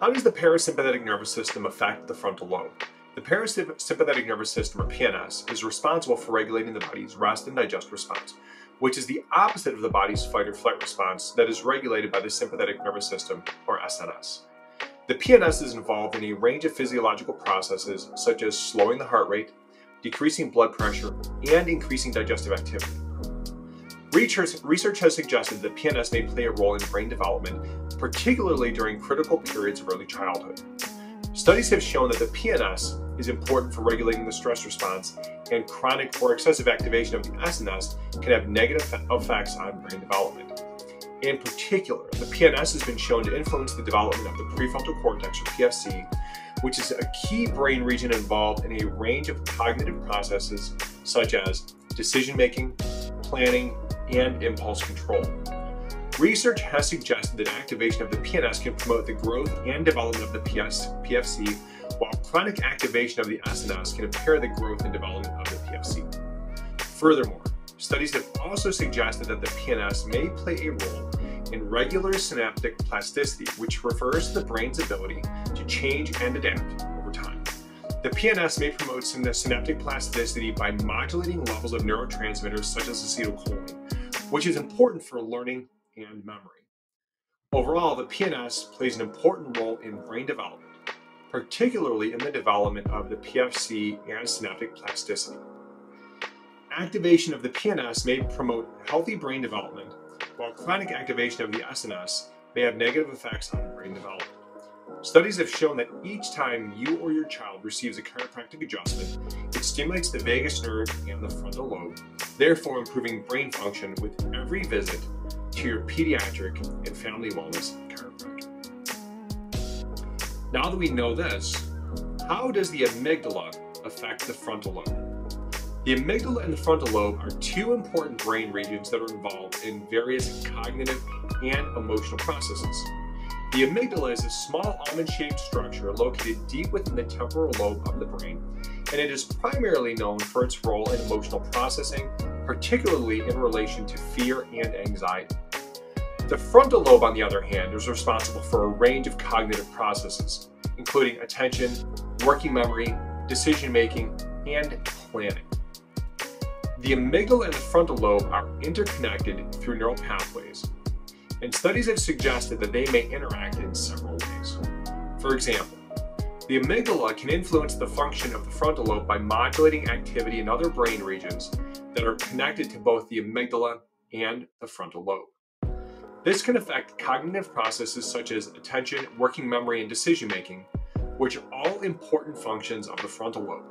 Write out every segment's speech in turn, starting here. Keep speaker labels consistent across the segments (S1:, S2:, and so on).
S1: How does the parasympathetic nervous system affect the frontal lobe? The parasympathetic nervous system, or PNS, is responsible for regulating the body's rest and digest response, which is the opposite of the body's fight or flight response that is regulated by the sympathetic nervous system, or SNS. The PNS is involved in a range of physiological processes such as slowing the heart rate, decreasing blood pressure, and increasing digestive activity. Research, has suggested that PNS may play a role in brain development, particularly during critical periods of early childhood. Studies have shown that the PNS is important for regulating the stress response, and chronic or excessive activation of the SNS can have negative effects on brain development. In particular, the PNS has been shown to influence the development of the prefrontal cortex, or PFC, which is a key brain region involved in a range of cognitive processes such as decision making, planning, and impulse control. Research has suggested that activation of the PNS can promote the growth and development of the PS, PFC, while chronic activation of the SNS can impair the growth and development of the PFC. Furthermore, studies have also suggested that the PNS may play a role in regular synaptic plasticity, which refers to the brain's ability to change and adapt over time. The PNS may promote synaptic plasticity by modulating levels of neurotransmitters such as acetylcholine, which is important for learning and memory. Overall, the PNS plays an important role in brain development, particularly in the development of the PFC and synaptic plasticity. Activation of the PNS may promote healthy brain development, while chronic activation of the SNS may have negative effects on brain development. Studies have shown that each time you or your child receives a chiropractic adjustment, it stimulates the vagus nerve and the frontal lobe, therefore improving brain function with every visit to your pediatric and family wellness chiropractor. Now that we know this, how does the amygdala affect the frontal lobe? The amygdala and the frontal lobe are two important brain regions that are involved in various cognitive and emotional processes. The amygdala is a small almond-shaped structure located deep within the temporal lobe of the brain, and it is primarily known for its role in emotional processing, particularly in relation to fear and anxiety. The frontal lobe, on the other hand, is responsible for a range of cognitive processes, including attention, working memory, decision making, and planning. The amygdala and the frontal lobe are interconnected through neural pathways, and studies have suggested that they may interact in several ways. For example, the amygdala can influence the function of the frontal lobe by modulating activity in other brain regions that are connected to both the amygdala and the frontal lobe. This can affect cognitive processes such as attention, working memory, and decision making, which are all important functions of the frontal lobe.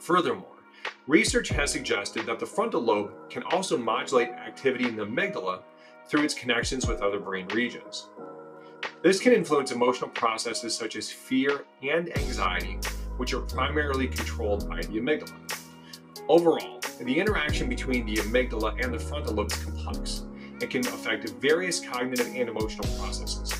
S1: Furthermore, research has suggested that the frontal lobe can also modulate activity in the amygdala through its connections with other brain regions. This can influence emotional processes such as fear and anxiety, which are primarily controlled by the amygdala. Overall, the interaction between the amygdala and the frontal lobe is complex and can affect various cognitive and emotional processes.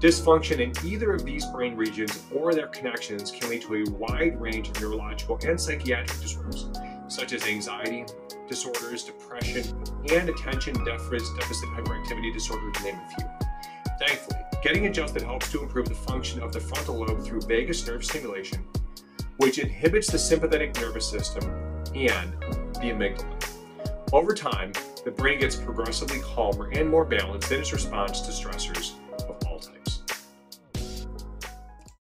S1: Dysfunction in either of these brain regions or their connections can lead to a wide range of neurological and psychiatric disorders, such as anxiety, disorders, depression, and attention deficit hyperactivity disorder, to name a few. Thankfully, getting adjusted helps to improve the function of the frontal lobe through vagus nerve stimulation, which inhibits the sympathetic nervous system and the amygdala. Over time, the brain gets progressively calmer and more balanced in its response to stressors